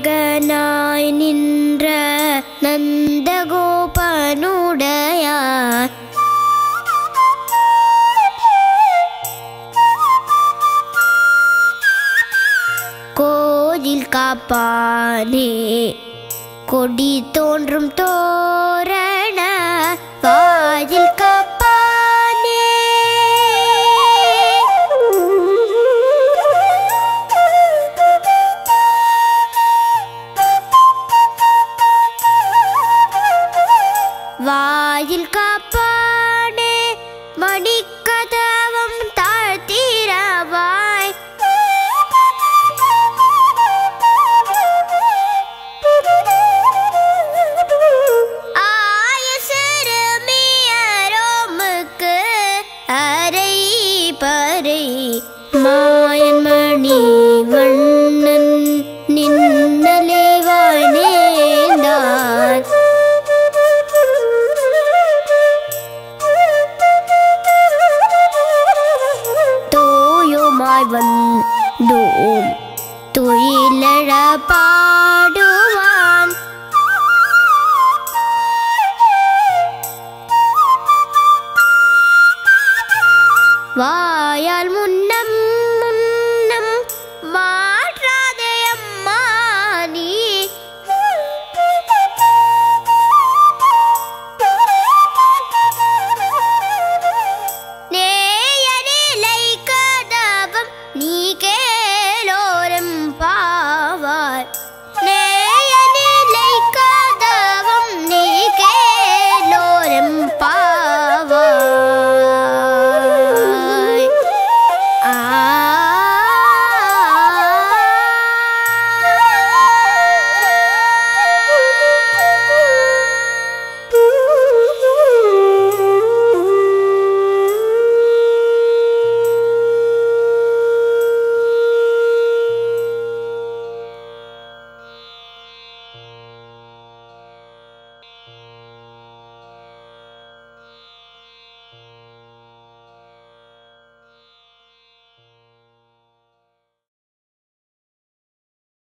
அழகனாய் நின்ற நந்தகோபனுடையார் கோதில் காப்பானே கொடி தோன்றும் தோரண வாயில் காப்பானே மணிக்கதவம் தாழ்த்திரவாய். ஆயசரமியரோமுக்கு அரை பறை மாயன் மணி. தோயுமாய் வந்தோம். துயிலழ பாடுவான். வாயால் முன்னம்